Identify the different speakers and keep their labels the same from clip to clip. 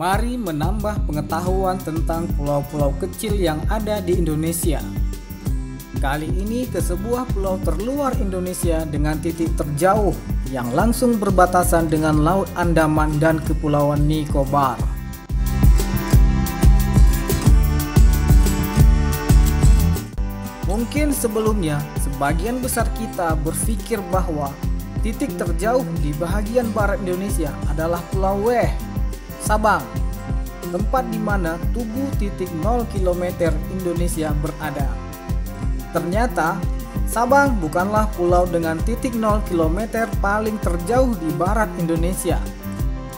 Speaker 1: Mari menambah pengetahuan tentang pulau-pulau kecil yang ada di Indonesia. Kali ini ke sebuah pulau terluar Indonesia dengan titik terjauh yang langsung berbatasan dengan Laut Andaman dan Kepulauan Nicobar. Mungkin sebelumnya sebagian besar kita berpikir bahwa titik terjauh di bagian barat Indonesia adalah Pulau Weh Sabang, tempat di mana tubuh titik 0 km Indonesia berada. Ternyata, Sabang bukanlah pulau dengan titik 0 km paling terjauh di barat Indonesia.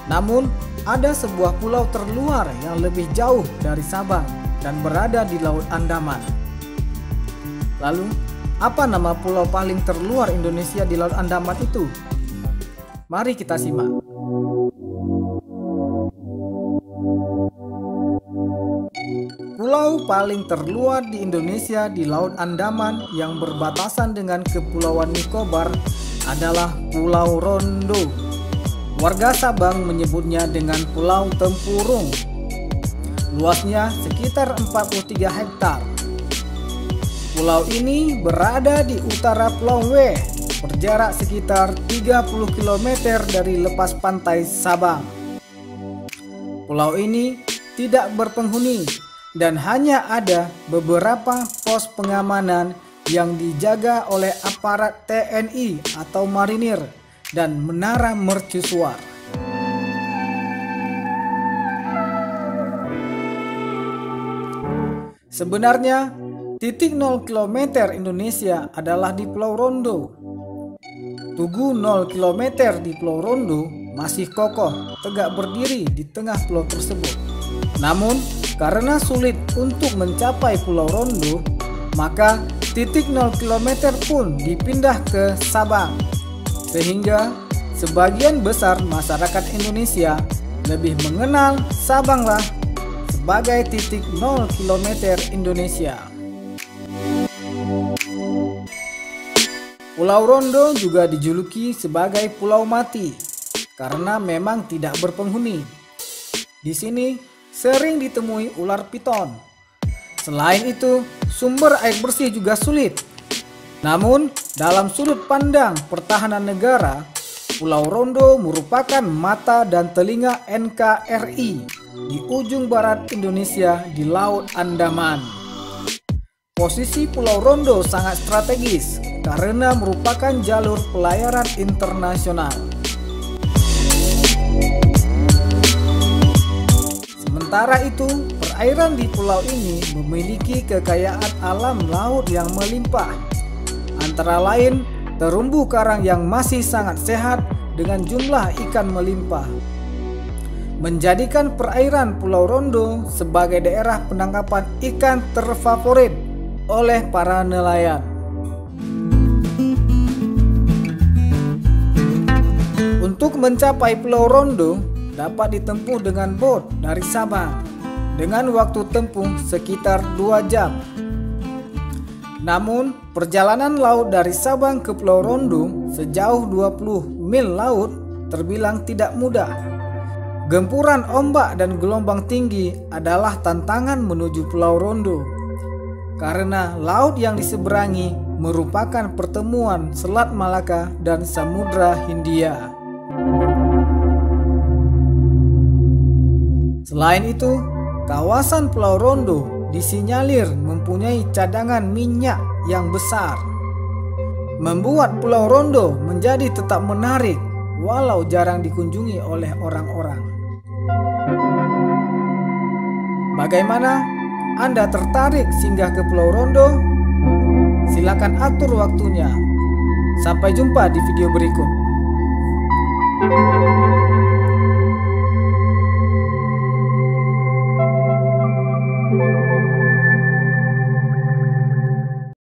Speaker 1: Namun, ada sebuah pulau terluar yang lebih jauh dari Sabang dan berada di Laut Andaman. Lalu, apa nama pulau paling terluar Indonesia di Laut Andaman itu? Mari kita simak. Pulau paling terluar di Indonesia di Laut Andaman yang berbatasan dengan Kepulauan Nicobar adalah Pulau Rondo. Warga Sabang menyebutnya dengan Pulau Tempurung. Luasnya sekitar 43 hektar. Pulau ini berada di utara Pulau W, berjarak sekitar 30 km dari lepas pantai Sabang. Pulau ini tidak berpenghuni dan hanya ada beberapa pos pengamanan yang dijaga oleh aparat TNI atau marinir dan menara mercusuar. Sebenarnya, titik 0 km Indonesia adalah di Pulau Rondo. Tugu 0 km di Pulau Rondo masih kokoh tegak berdiri di tengah pulau tersebut. Namun, karena sulit untuk mencapai Pulau Rondo, maka titik 0 km pun dipindah ke Sabang. Sehingga sebagian besar masyarakat Indonesia lebih mengenal Sabanglah sebagai titik 0 km Indonesia. Pulau Rondo juga dijuluki sebagai Pulau Mati karena memang tidak berpenghuni. Di sini sering ditemui ular piton. Selain itu, sumber air bersih juga sulit. Namun, dalam sudut pandang pertahanan negara, Pulau Rondo merupakan mata dan telinga NKRI di ujung barat Indonesia di Laut Andaman. Posisi Pulau Rondo sangat strategis karena merupakan jalur pelayaran internasional. Sementara itu, perairan di pulau ini memiliki kekayaan alam laut yang melimpah. Antara lain, terumbu karang yang masih sangat sehat dengan jumlah ikan melimpah. Menjadikan perairan Pulau Rondo sebagai daerah penangkapan ikan terfavorit oleh para nelayan. Untuk mencapai Pulau Rondo, dapat ditempuh dengan bot dari Sabang dengan waktu tempuh sekitar 2 jam. Namun, perjalanan laut dari Sabang ke Pulau Rondo sejauh 20 mil laut terbilang tidak mudah. Gempuran ombak dan gelombang tinggi adalah tantangan menuju Pulau Rondo. Karena laut yang diseberangi merupakan pertemuan Selat Malaka dan Samudra Hindia. Selain itu, kawasan Pulau Rondo disinyalir mempunyai cadangan minyak yang besar. Membuat Pulau Rondo menjadi tetap menarik walau jarang dikunjungi oleh orang-orang. Bagaimana? Anda tertarik singgah ke Pulau Rondo? Silakan atur waktunya. Sampai jumpa di video berikut.